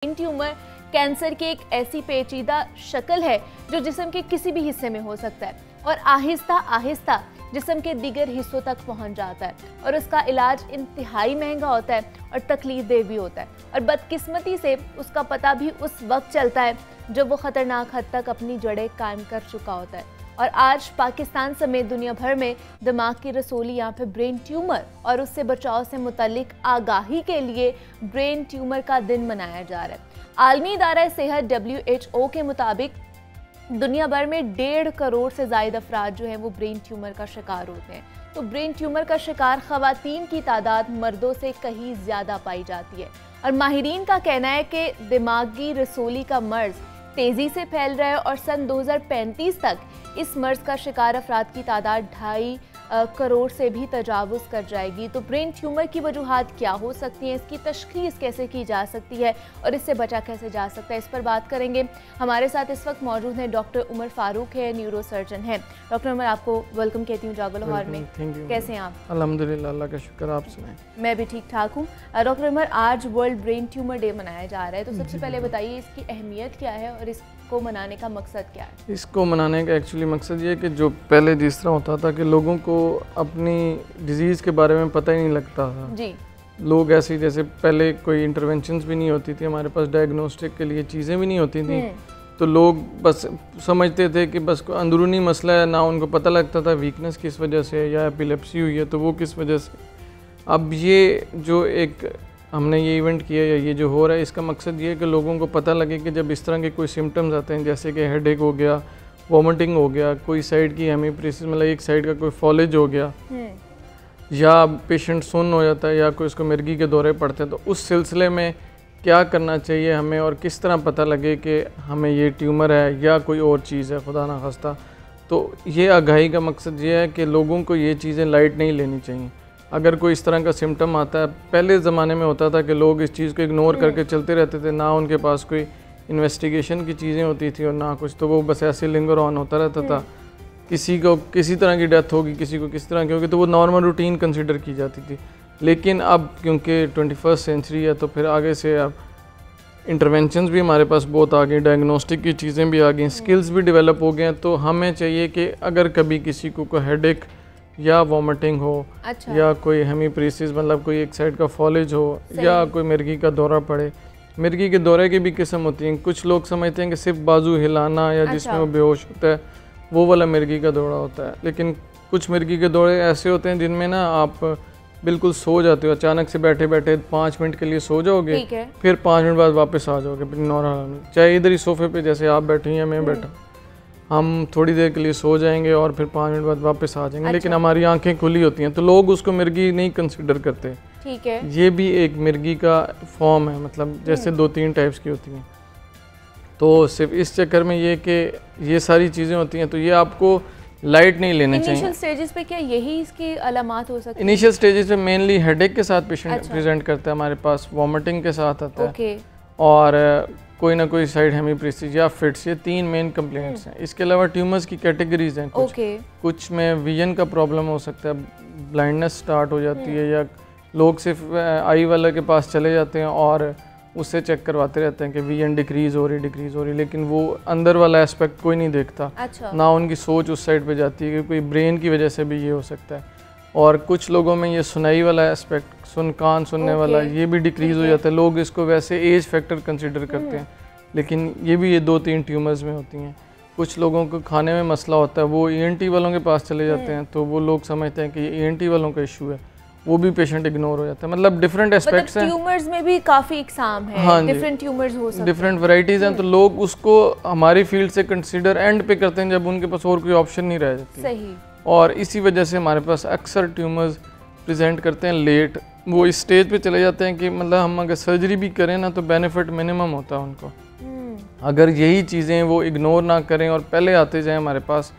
Brain tumour cancer की एक ऐसी पेचीदा शक्ल है जो जिस्म के किसी भी हिस्से में हो सकता है और आहिस्ता आहिस्ता जिसम के दीगर हिस्सों तक पहुँच जाता है और उसका इलाज इंतहाई महँगा होता है और तकलीफ़ दे भी होता है। और बदकिस्मती से उसका पता भी उस वक्त चलता है जब वो ख़तरनाक हद तक अपनी जड़ें कायम कर चुका होता है। और आज पाकिस्तान समेत दुनिया भर में दिमाग की रसोली यहाँ पे ब्रेन ट्यूमर और उससे बचाव से मुतलिक आगाही के लिए ब्रेन ट्यूमर का दिन मनाया जा रहा है। आलमी इदारा सेहत डब्ल्यू के मुताबिक दुनिया भर में डेढ़ करोड़ से जायद अफराद जो हैं वो ब्रेन ट्यूमर का शिकार होते हैं। तो ब्रेन ट्यूमर का शिकार खातन की तादाद मर्दों से कहीं ज़्यादा पाई जाती है। और माहरीन का कहना है कि दिमागी रसोली का मर्ज तेज़ी से फैल रहा है और सन 2035 तक इस मर्ज का शिकार अफराद की तादाद ढाई करोड़ से भी तजावज़ कर जाएगी। तो ब्रेन ट्यूमर की वजूहत क्या हो सकती हैं? इसकी तशखीस कैसे की जा सकती है? और इससे बचा कैसे जा सकता है? इस पर बात करेंगे। हमारे साथ इस वक्त मौजूद हैं डॉक्टर उमर फारूक है न्यूरो सर्जन है। डॉक्टर उमर आपको वेलकम कहती हूँ जागो लाहौर में। कैसे हैं आप? अलहमदिल्ला अल्लाह का शुक्र आप सुनाएँ। मैं भी ठीक ठाक हूँ। डॉक्टर उमर आज वर्ल्ड ब्रेन ट्यूमर डे मनाया जा रहा है। तो सबसे पहले बताइए इसकी अहमियत क्या है और इस इसको मनाने का मकसद क्या है? इसको मनाने का एक्चुअली मकसद ये है कि जो पहले जिस तरह होता था कि लोगों को अपनी डिज़ीज़ के बारे में पता ही नहीं लगता था। जी। लोग ऐसे जैसे पहले कोई इंटरवेंशंस भी नहीं होती थी हमारे पास डायग्नोस्टिक के लिए चीज़ें भी नहीं होती थी। हम्म। तो लोग बस समझते थे कि बस अंदरूनी मसला है ना उनको पता लगता था वीकनेस किस वजह से या एपिलेप्सी हुई है तो वो किस वजह से। अब ये जो एक हमने ये इवेंट किया या ये जो हो रहा है इसका मकसद ये है कि लोगों को पता लगे कि जब इस तरह के कोई सिम्टम्स आते हैं जैसे कि हेड हो गया वॉमिटिंग हो गया कोई साइड की हेमीप्रेसिस मतलब एक साइड का कोई फॉलेज हो गया हम्म। या पेशेंट सुन हो जाता है या कोई उसको मिर्गी के दौरे पड़ते हैं तो उस सिलसिले में क्या करना चाहिए हमें और किस तरह पता लगे कि हमें ये ट्यूमर है या कोई और चीज़ है खुदा ना खस्ता तो ये आगाही का मकसद ये है कि लोगों को ये चीज़ें लाइट नहीं लेनी चाहिए अगर कोई इस तरह का सिम्टम आता है पहले ज़माने में होता था कि लोग इस चीज़ को इग्नोर हम्म। करके चलते रहते थे ना उनके पास कोई इन्वेस्टिगेशन की चीज़ें होती थी और ना कुछ तो वो बस ऐसे लिंगर ऑन होता रहता था। किसी को किसी तरह की डेथ होगी किसी को किस तरह की होगी तो वो नॉर्मल रूटीन कंसिडर की जाती थी लेकिन अब क्योंकि ट्वेंटी फ़र्स्ट सेंचुरी है तो फिर आगे से अब इंटरवेंशन भी हमारे पास बहुत आ गई डायग्नोस्टिक की चीज़ें भी आ गई स्किल्स हम्म। भी डेवलप हो गए हैं तो हमें चाहिए कि अगर कभी किसी को कोई हेड या वॉमिटिंग हो अच्छा। या कोई हेमीप्रीसिस मतलब कोई एक साइड का फॉलेज हो या कोई मिर्गी का दौरा पड़े मिर्गी के दौरे की भी किस्म होती हैं। कुछ लोग समझते हैं कि सिर्फ़ बाजू हिलाना या अच्छा। जिसमें वो बेहोश होता है वो वाला मिर्गी का दौरा होता है। लेकिन कुछ मिर्गी के दौरे ऐसे होते हैं जिनमें ना आप बिल्कुल सो जाते हो। अचानक से बैठे बैठे पाँच मिनट के लिए सो जाओगे फिर पाँच मिनट बाद वापस आ जाओगे नॉर्मल चाहे इधर ही सोफे पे जैसे आप बैठे हैं मैं हम्म। बैठा। हम थोड़ी देर के लिए सो जाएँगे और फिर पाँच मिनट बाद वापस आ जाएँगे। अच्छा। लेकिन हमारी आँखें खुली होती हैं तो लोग उसको मिर्गी नहीं कंसिडर करते। ठीक है। ये भी एक मिर्गी का फॉर्म है मतलब जैसे हम्म। दो तीन टाइप्स की होती हैं। तो सिर्फ़ इस चक्कर में ये कि ये सारी चीज़ें होती हैं तो ये आपको लाइट नहीं लेने चाहिए। इनिशियल स्टेजेस पे क्या यही इसकी अलामत हो सकती है? इनिशियल स्टेजेस पे मेनली हेडेक के साथ पेशेंट अच्छा। प्रेजेंट करता है हमारे पास वॉमिटिंग के साथ आता है। और कोई ना कोई साइड हेमीप्रेसिस या फिट्स ये तीन मेन कंप्लेंट्स हैं। इसके अलावा ट्यूमर्स की कैटेगरीज हैं कुछ। Okay. कुछ में विजन का प्रॉब्लम हो सकता है ब्लाइंडनेस स्टार्ट हो जाती है या लोग सिर्फ़ आई वाले के पास चले जाते हैं और उससे चेक करवाते रहते हैं कि वी एन डिक्रीज हो रही डिक्रीज हो रही लेकिन वो अंदर वाला एस्पेक्ट कोई नहीं देखता अच्छा। ना उनकी सोच उस साइड पे जाती है कि कोई ब्रेन की वजह से भी ये हो सकता है और कुछ लोगों में ये सुनाई वाला एस्पेक्ट सुन कान सुनने वाला ये भी डिक्रीज हो जाता है लोग इसको वैसे एज फैक्टर कंसिडर करते हैं। लेकिन ये भी ये दो तीन ट्यूमर्स में होती हैं कुछ लोगों को खाने में मसला होता है वो ई वालों के पास चले जाते हम्म। हैं तो वो लोग समझते हैं कि ये ई वालों का इशू है वो भी पेशेंट इग्नोर हो जाता है। मतलब डिफरेंट एस्पेक्ट्स हैं। ट्यूमर्स में भी काफ़ी इकसाम है हाँ डिफरेंट ट्यूमर्स हो सकते डिफरेंट वैरायटीज़ हैं तो हम्म। लोग उसको हमारी फ़ील्ड से कंसीडर एंड पे करते हैं जब उनके पास और कोई ऑप्शन नहीं रह जाती। सही। और इसी वजह से हमारे पास अक्सर ट्यूमर्स प्रेजेंट करते हैं लेट वो इस स्टेज पे चले जाते हैं कि मतलब हम अगर सर्जरी भी करें ना तो बेनिफिट मिनिमम होता है उनको। हम्म। अगर यही चीज़ें वो इग्नोर ना करें और पहले आते जाएँ हमारे पास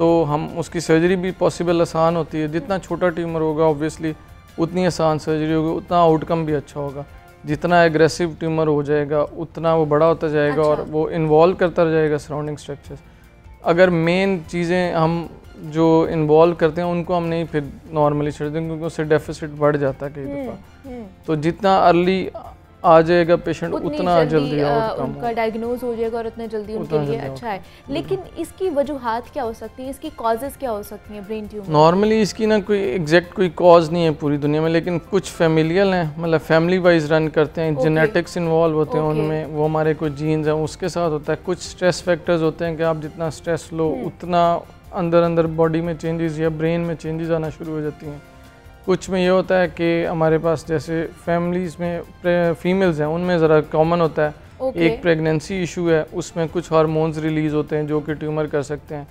तो हम उसकी सर्जरी भी पॉसिबल आसान होती है जितना छोटा ट्यूमर होगा ऑब्वियसली उतनी आसान सर्जरी होगी उतना आउटकम भी अच्छा होगा जितना एग्रेसिव ट्यूमर हो जाएगा उतना वो बड़ा होता जाएगा अच्छा। और वो इन्वॉल्व करता जाएगा सराउंडिंग स्ट्रक्चर्स अगर मेन चीज़ें हम जो इन्वॉल्व करते हैं उनको हम नहीं फिर नॉर्मली छोड़ते क्योंकि उससे डेफिसिट बढ़ जाता है कई हम्म, दफ़ा हम्म। तो जितना अर्ली आ जाएगा पेशेंट उतना जल्दी अ, आउटकम उनका डायग्नोज हो जाएगा और उतने जल्दी उनके लिए जल्दी अच्छा है। लेकिन इसकी वजूहत क्या हो सकती है? इसकी कॉजेज क्या हो सकती हैं ब्रेन ट्यूमर नॉर्मली इसकी ना कोई एग्जैक्ट कोई कॉज नहीं है पूरी दुनिया में लेकिन कुछ फैमिलियल हैं मतलब फैमिली वाइज रन करते हैं जेनेटिक्स इन्वॉल्व होते हैं उनमें वो हमारे कुछ जीन्स हैं उसके साथ होता है। कुछ स्ट्रेस फैक्टर्स होते हैं कि आप जितना स्ट्रेस लो हम्म। उतना अंदर अंदर बॉडी में चेंजेस या ब्रेन में चेंजेस आना शुरू हो जाती हैं। कुछ में ये होता है कि हमारे पास जैसे फैमिलीज़ में फीमेल्स हैं उनमें ज़रा कॉमन होता है ओके एक प्रेगनेंसी इशू है उसमें कुछ हार्मोन्स रिलीज़ होते हैं जो कि ट्यूमर कर सकते हैं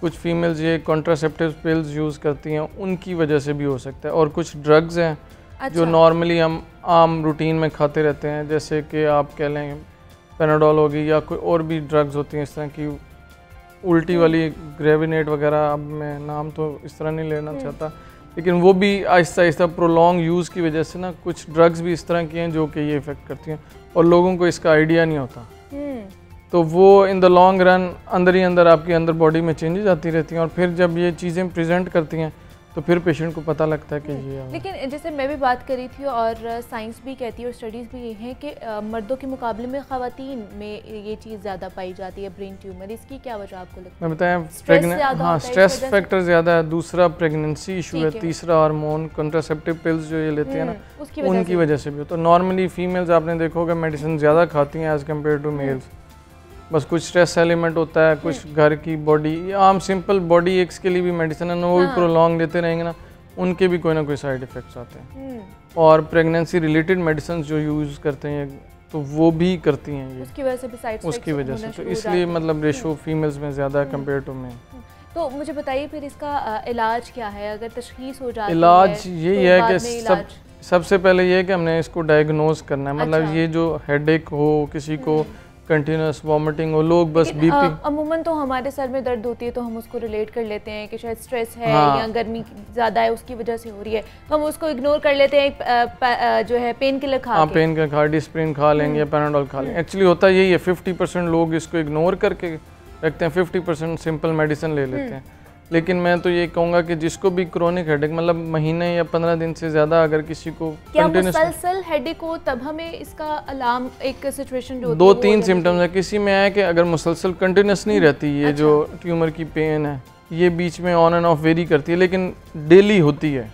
कुछ फीमेल्स ये कॉन्ट्रासेप्टिव पिल्स यूज़ करती हैं उनकी वजह से भी हो सकता है और कुछ ड्रग्स हैं अच्छा। जो नॉर्मली हम आम रूटीन में खाते रहते हैं जैसे कि आप कह लें पेनाडोल होगी या कोई और भी ड्रग्स होती हैं इस तरह की उल्टी। वाली ग्रेविनेट वगैरह अब मैं नाम तो इस तरह नहीं लेना हम्म। चाहता लेकिन वो भी आहिस्ता आहिस्ता प्रोलॉन्ग यूज़ की वजह से ना कुछ ड्रग्स भी इस तरह की हैं जो कि ये इफ़ेक्ट करती हैं और लोगों को इसका आइडिया नहीं होता। हम्म, तो वो इन द लॉन्ग रन अंदर ही अंदर आपकी अंदर बॉडी में चेंजेस आती रहती हैं और फिर जब ये चीज़ें प्रेजेंट करती हैं तो फिर पेशेंट को पता लगता है कि ये लेकिन जैसे मैं भी बात करी थी और साइंस भी कहती है और स्टडीज़ भी ये हैं कि मर्दों के मुकाबले में ख़वातीन में ये चीज़ ज़्यादा पाई जाती है ब्रेन ट्यूमर इसकी क्या वजह आपको लगता है? मैं बताएँ प्रेगनेंट हाँ है स्ट्रेस फैक्टर ज़्यादा है दूसरा प्रेगनेंसी इशू है तीसरा हार्मोन कंट्रासेप्टिव पिल्स जो ये लेते हैं ना हम्म, उनकी वजह से भी है। नॉर्मली फीमेल्स आपने देखोगे मेडिसिन ज़्यादा खाती हैं एज़ कंपेयर टू मेल्स बस कुछ स्ट्रेस एलिमेंट होता है कुछ घर की बॉडी आम सिंपल बॉडी एक्स के लिए भी मेडिसिन है ना वो भी हाँ। प्रोलॉन्ग लेते रहेंगे ना उनके भी कोई ना कोई साइड इफ़ेक्ट्स आते हैं। हम्म, और प्रेगनेंसी रिलेटेड मेडिसिन जो यूज़ करते हैं तो वो भी करती हैं ये। उसकी वजह से भी साइड उसकी वजह से तो इसलिए मतलब रेशो फीमेल्स में ज़्यादा है कंपेयर टू मेल तो मुझे बताइए फिर इसका इलाज क्या है? अगर तशखीस हो जाती इलाज यही तो है कि सब सबसे पहले ये है कि हमने इसको डायग्नोज करना है। मतलब अच्छा। ये जो हेडेक हो किसी को कंटिन्यूस वॉमिटिंग और लोग बस बीपी अमूमन तो हमारे सर में दर्द होती है तो हम उसको रिलेट कर लेते हैं कि शायद स्ट्रेस है हाँ। या गर्मी ज़्यादा है उसकी वजह से हो रही है। तो हम उसको इग्नोर कर लेते हैं जो है पेन किलर खा हाँ पेन का खा डिस्प्रिन खा लेंगे या पैनाडोल खा लेंगे। एक्चुअली होता यही है फिफ्टी परसेंट लोग इसको इग्नोर करके रखते हैं फिफ्टी परसेंट सिंपल मेडिसिन ले लेते हैं। लेकिन मैं तो ये कहूँगा कि जिसको भी क्रोनिक हेडेक मतलब महीने या पंद्रह दिन से ज़्यादा अगर किसी को क्या मुसलसल हेडेक हो तब हमें इसका अलार्म एक सिचुएशन जो दो तीन सिम्टम्स है किसी में आया कि अगर मुसलसल कंटिन्यूस नहीं रहती ये जो अच्छा। ट्यूमर की पेन है ये बीच में ऑन एंड ऑफ़ वेरी करती है लेकिन डेली होती है।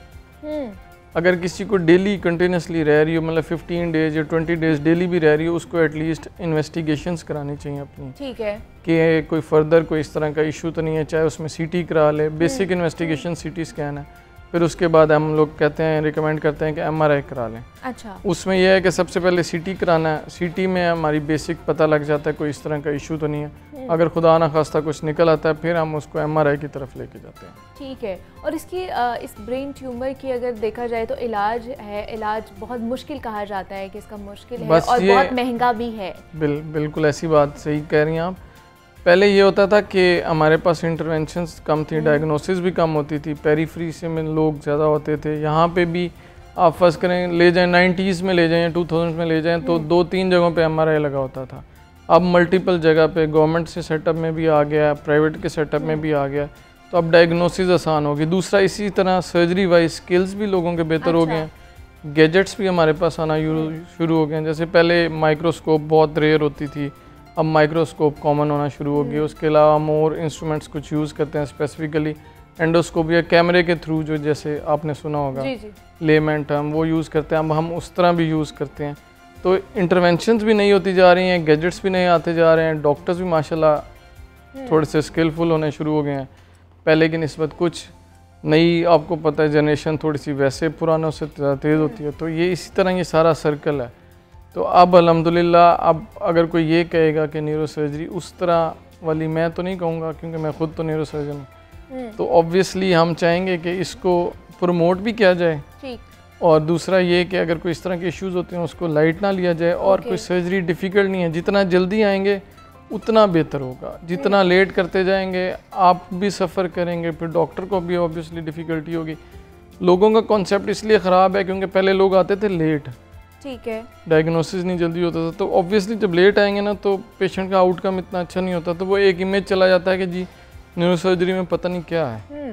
हम्म, अगर किसी को डेली कंटिन्यूसली रह रही हो मतलब 15 डेज़ या 20 डेज़ डेली भी रह रही हो उसको एटलीस्ट इन्वेस्टिगेशन करानी चाहिए अपनी। ठीक है। कि कोई फर्दर कोई इस तरह का इशू तो नहीं है चाहे उसमें सीटी करा ले बेसिक इन्वेस्टिगेशन सीटी स्कैन है। फिर उसके बाद हम लोग कहते हैं रिकमेंड करते हैं कि एमआरआई करा लें। अच्छा। उसमें यह है कि सबसे पहले सीटी कराना है। सीटी में हमारी बेसिक पता लग जाता है कोई इस तरह का इशू तो नहीं है। अगर खुदा ना खास्ता कुछ निकल आता है फिर हम उसको एमआरआई की तरफ़ लेके जाते हैं। ठीक है। और इसकी अ, इस ब्रेन ट्यूमर की अगर देखा जाए तो इलाज है इलाज बहुत मुश्किल कहा जाता है कि इसका मुश्किल है और बहुत महँगा भी है। बिल बिल्कुल ऐसी बात सही कह रही हैं आप। पहले ये होता था कि हमारे पास इंटरवेंशंस कम थी डायग्नोसिस भी कम होती थी पेरीफ्री से में लोग ज़्यादा होते थे। यहाँ पे भी आप फ़र्ज़ करें ले जाएँ 90s में ले जाएँ 2000 में ले जाएँ तो दो तीन जगहों पे एमआरआई लगा होता था। अब मल्टीपल जगह पे गवर्नमेंट से सेटअप में भी आ गया प्राइवेट के सेटअप में भी आ गया तो अब डायग्नोसिस आसान होगी दूसरा इसी तरह सर्जरी वाइज स्किल्स भी लोगों के बेहतर हो गए हैं। गैजेट्स भी हमारे पास आना शुरू हो गए हैं। जैसे पहले माइक्रोस्कोप बहुत रेयर होती थी। अब माइक्रोस्कोप कॉमन होना शुरू हो गया। उसके अलावा हम और इंस्ट्रूमेंट्स कुछ यूज़ करते हैं स्पेसिफिकली एंडोस्कोप या कैमरे के थ्रू जो जैसे आपने सुना होगा। लेमेंट टर्म वो यूज़ करते हैं। अब हम उस तरह भी यूज़ करते हैं। तो इंटरवेंशंस भी नहीं होती जा रही हैं गैजेट्स भी नहीं आते जा रहे हैं डॉक्टर्स भी माशाल्लाह थोड़े से स्किलफुल होने शुरू हो गए हैं। पहले की नस्बत कुछ नई आपको पता है जनरेशन थोड़ी सी वैसे पुरानों से ज़्यादा तेज़ होती है। तो ये इसी तरह ये सारा सर्कल है। तो अब अलहमदिल्ला अब अगर कोई ये कहेगा कि न्यूरो सर्जरी उस तरह वाली मैं तो नहीं कहूँगा क्योंकि मैं खुद तो न्यूरो सर्जन हूँ। हम्म, तो ऑब्वियसली हम चाहेंगे कि इसको प्रमोट भी किया जाए। और दूसरा ये कि अगर कोई इस तरह के इश्यूज़ होते हैं उसको लाइट ना लिया जाए और. कोई सर्जरी डिफ़िकल्ट नहीं है। जितना जल्दी आएँगे उतना बेहतर होगा। जितना लेट करते जाएँगे आप भी सफ़र करेंगे फिर डॉक्टर को भी ऑब्वियसली डिफ़िकल्टी होगी। लोगों का कॉन्सेप्ट इसलिए ख़राब है क्योंकि पहले लोग आते थे लेट ठीक है। डायग्नोसिस नहीं जल्दी होता था तो ऑब्वियसली जब लेट आएँगे ना तो पेशेंट का आउटकम इतना अच्छा नहीं होता तो वो एक इमेज चला जाता है कि जी न्यूरोसर्जरी में पता नहीं क्या है। हम्म,